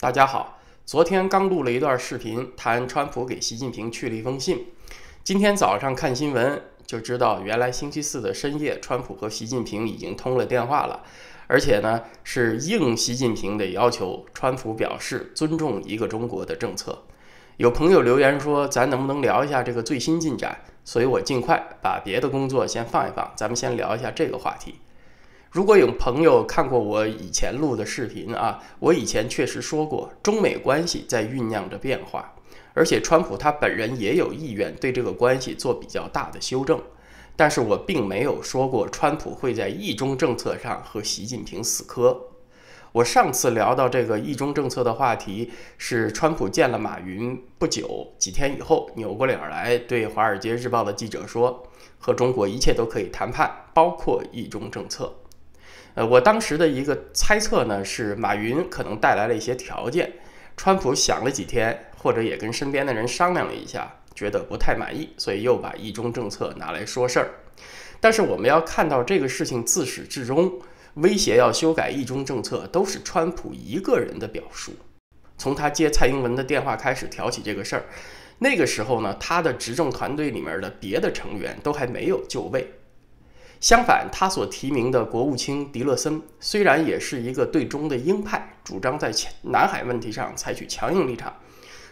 大家好，昨天刚录了一段视频，谈川普给习近平去了一封信。今天早上看新闻就知道，原来星期四的深夜，川普和习近平已经通了电话了，而且呢是应习近平的要求，川普表示尊重一个中国的政策。有朋友留言说，咱能不能聊一下这个最新进展？所以我尽快把别的工作先放一放，咱们先聊一下这个话题。如果有朋友看过我以前录的视频啊，我以前确实说过，中美关系在酝酿着变化，而且川普他本人也有意愿对这个关系做比较大的修正。但是我并没有说过川普会在一中政策上和习近平死磕。我上次聊到这个一中政策的话题，是川普见了马云不久，几天以后扭过脸来对《华尔街日报》的记者说，和中国一切都可以谈判，包括一中政策。呃，我当时的一个猜测呢，是马云可能带来了一些条件，川普想了几天，或者也跟身边的人商量了一下，觉得不太满意，所以又把一中政策拿来说事儿。但是我们要看到这个事情自始至终，威胁要修改一中政策，都是川普一个人的表述。从他接蔡英文的电话开始挑起这个事儿，那个时候呢，他的执政团队里面的别的成员都还没有就位。相反，他所提名的国务卿迪勒森虽然也是一个对中的鹰派，主张在南海问题上采取强硬立场，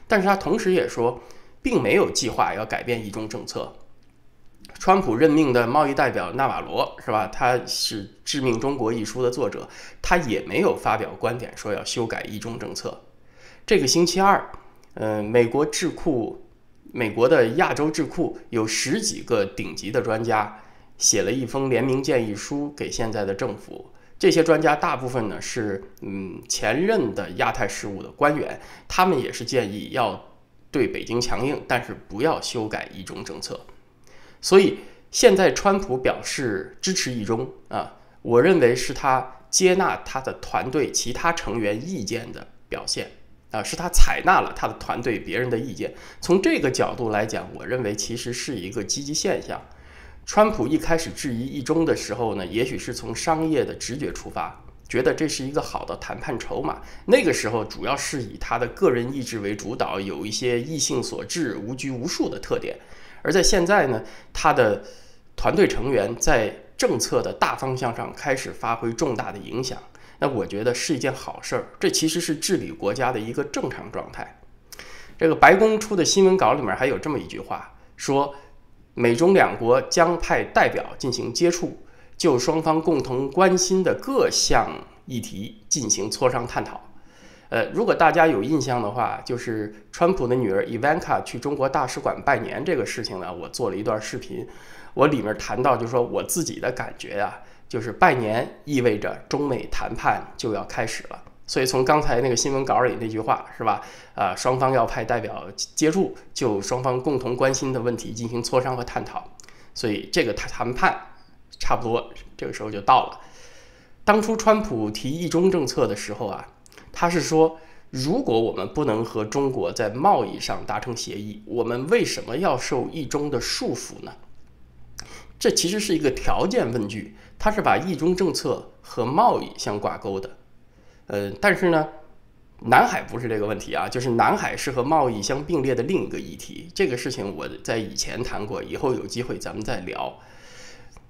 但是他同时也说，并没有计划要改变一中政策。川普任命的贸易代表纳瓦罗是吧？他是《致命中国》一书的作者，他也没有发表观点说要修改一中政策。这个星期二，呃，美国智库，美国的亚洲智库有十几个顶级的专家。写了一封联名建议书给现在的政府。这些专家大部分呢是嗯前任的亚太事务的官员，他们也是建议要对北京强硬，但是不要修改一中政策。所以现在川普表示支持一中啊，我认为是他接纳他的团队其他成员意见的表现啊，是他采纳了他的团队别人的意见。从这个角度来讲，我认为其实是一个积极现象。川普一开始质疑一中的时候呢，也许是从商业的直觉出发，觉得这是一个好的谈判筹码。那个时候主要是以他的个人意志为主导，有一些异性所致、无拘无束的特点。而在现在呢，他的团队成员在政策的大方向上开始发挥重大的影响，那我觉得是一件好事儿。这其实是治理国家的一个正常状态。这个白宫出的新闻稿里面还有这么一句话，说。美中两国将派代表进行接触，就双方共同关心的各项议题进行磋商探讨。呃，如果大家有印象的话，就是川普的女儿伊万卡去中国大使馆拜年这个事情呢，我做了一段视频，我里面谈到，就是说我自己的感觉呀，就是拜年意味着中美谈判就要开始了。所以从刚才那个新闻稿里那句话是吧？啊，双方要派代表接触，就双方共同关心的问题进行磋商和探讨。所以这个谈谈判差不多这个时候就到了。当初川普提一中政策的时候啊，他是说，如果我们不能和中国在贸易上达成协议，我们为什么要受一中的束缚呢？这其实是一个条件问句，他是把一中政策和贸易相挂钩的。呃，但是呢，南海不是这个问题啊，就是南海是和贸易相并列的另一个议题。这个事情我在以前谈过，以后有机会咱们再聊。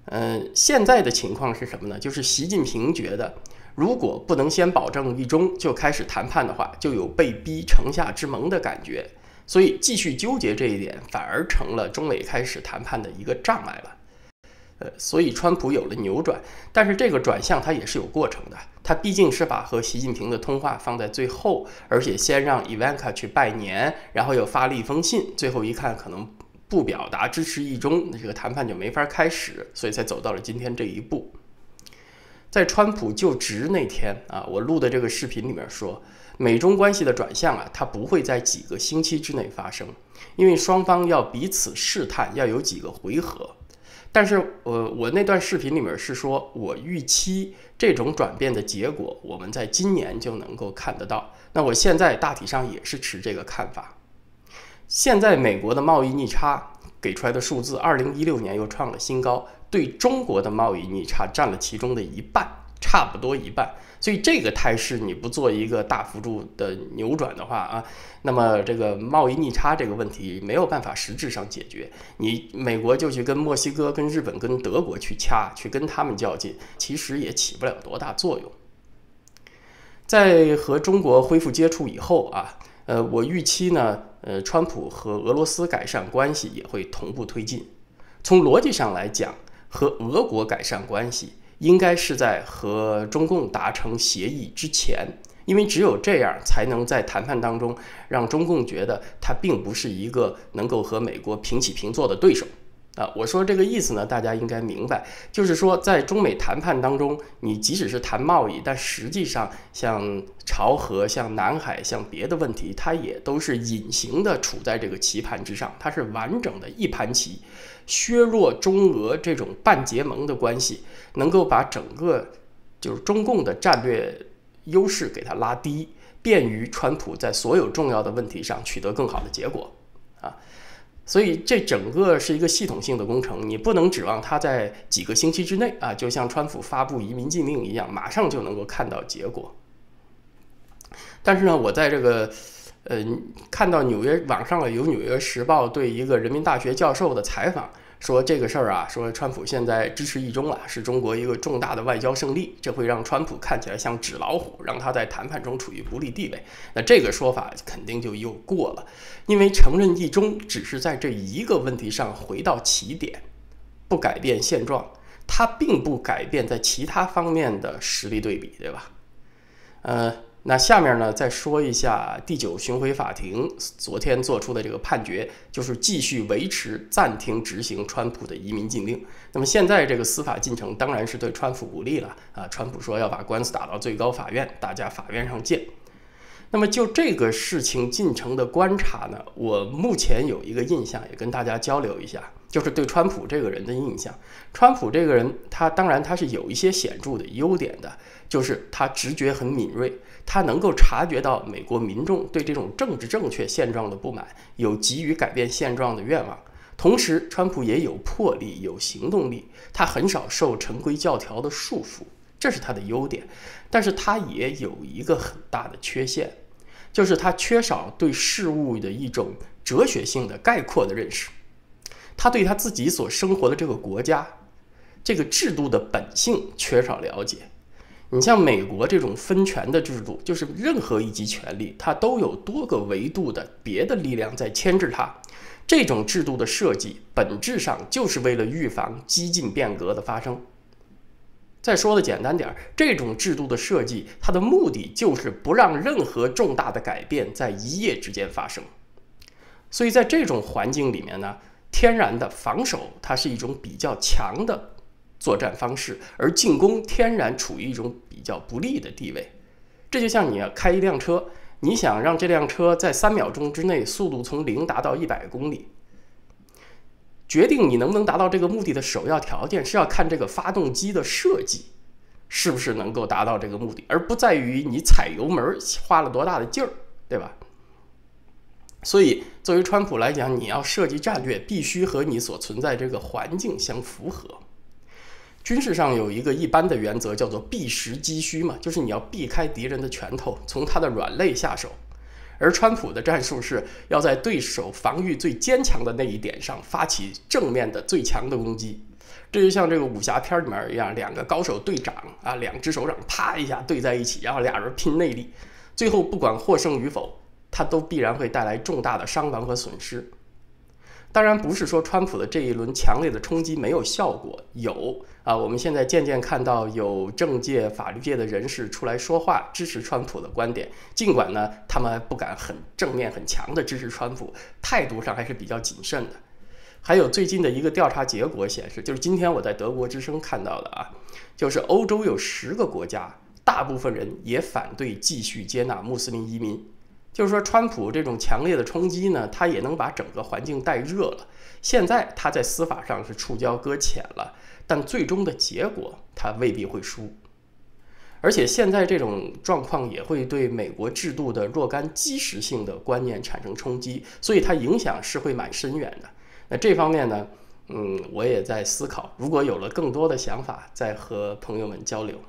嗯，现在的情况是什么呢？就是习近平觉得，如果不能先保证一中就开始谈判的话，就有被逼城下之盟的感觉，所以继续纠结这一点，反而成了中美开始谈判的一个障碍了。呃，所以川普有了扭转，但是这个转向它也是有过程的。他毕竟是把和习近平的通话放在最后，而且先让伊万卡去拜年，然后又发了一封信，最后一看可能不表达支持一中，那这个谈判就没法开始，所以才走到了今天这一步。在川普就职那天啊，我录的这个视频里面说，美中关系的转向啊，它不会在几个星期之内发生，因为双方要彼此试探，要有几个回合。但是，我，我那段视频里面是说，我预期这种转变的结果，我们在今年就能够看得到。那我现在大体上也是持这个看法。现在美国的贸易逆差给出来的数字，二零一六年又创了新高，对中国的贸易逆差占了其中的一半，差不多一半。所以这个态势你不做一个大幅度的扭转的话啊，那么这个贸易逆差这个问题没有办法实质上解决。你美国就去跟墨西哥、跟日本、跟德国去掐，去跟他们较劲，其实也起不了多大作用。在和中国恢复接触以后啊，呃，我预期呢，呃，川普和俄罗斯改善关系也会同步推进。从逻辑上来讲，和俄国改善关系。应该是在和中共达成协议之前，因为只有这样才能在谈判当中让中共觉得他并不是一个能够和美国平起平坐的对手。啊。我说这个意思呢，大家应该明白，就是说在中美谈判当中，你即使是谈贸易，但实际上像朝核、像南海、像别的问题，它也都是隐形的处在这个棋盘之上，它是完整的一盘棋。削弱中俄这种半结盟的关系，能够把整个就是中共的战略优势给它拉低，便于川普在所有重要的问题上取得更好的结果啊。所以这整个是一个系统性的工程，你不能指望它在几个星期之内啊，就像川普发布移民禁令一样，马上就能够看到结果。但是呢，我在这个。嗯，看到纽约网上有《纽约时报》对一个人民大学教授的采访，说这个事儿啊，说川普现在支持一中了，是中国一个重大的外交胜利，这会让川普看起来像纸老虎，让他在谈判中处于不利地位。那这个说法肯定就又过了，因为承认一中只是在这一个问题上回到起点，不改变现状，它并不改变在其他方面的实力对比，对吧？呃。那下面呢，再说一下第九巡回法庭昨天做出的这个判决，就是继续维持暂停执行川普的移民禁令。那么现在这个司法进程当然是对川普不利了啊！川普说要把官司打到最高法院，大家法院上见。那么就这个事情进程的观察呢，我目前有一个印象，也跟大家交流一下，就是对川普这个人的印象。川普这个人，他当然他是有一些显著的优点的，就是他直觉很敏锐。他能够察觉到美国民众对这种政治正确现状的不满，有急于改变现状的愿望。同时，川普也有魄力、有行动力，他很少受陈规教条的束缚，这是他的优点。但是他也有一个很大的缺陷，就是他缺少对事物的一种哲学性的概括的认识。他对他自己所生活的这个国家、这个制度的本性缺少了解。你像美国这种分权的制度，就是任何一级权力，它都有多个维度的别的力量在牵制它。这种制度的设计，本质上就是为了预防激进变革的发生。再说的简单点儿，这种制度的设计，它的目的就是不让任何重大的改变在一夜之间发生。所以在这种环境里面呢，天然的防守它是一种比较强的。作战方式，而进攻天然处于一种比较不利的地位。这就像你开一辆车，你想让这辆车在三秒钟之内速度从零达到一百公里，决定你能不能达到这个目的的首要条件是要看这个发动机的设计是不是能够达到这个目的，而不在于你踩油门花了多大的劲儿，对吧？所以，作为川普来讲，你要设计战略，必须和你所存在这个环境相符合。军事上有一个一般的原则，叫做避实击虚嘛，就是你要避开敌人的拳头，从他的软肋下手。而川普的战术是要在对手防御最坚强的那一点上发起正面的最强的攻击。这就像这个武侠片里面一样，两个高手对掌啊，两只手掌啪一下对在一起，然后俩人拼内力，最后不管获胜与否，他都必然会带来重大的伤亡和损失。当然不是说川普的这一轮强烈的冲击没有效果，有啊，我们现在渐渐看到有政界、法律界的人士出来说话，支持川普的观点。尽管呢，他们不敢很正面、很强的支持川普，态度上还是比较谨慎的。还有最近的一个调查结果显示，就是今天我在德国之声看到的啊，就是欧洲有十个国家，大部分人也反对继续接纳穆斯林移民。就是说，川普这种强烈的冲击呢，他也能把整个环境带热了。现在他在司法上是触礁搁浅了，但最终的结果他未必会输。而且现在这种状况也会对美国制度的若干基石性的观念产生冲击，所以它影响是会蛮深远的。那这方面呢，嗯，我也在思考，如果有了更多的想法，再和朋友们交流。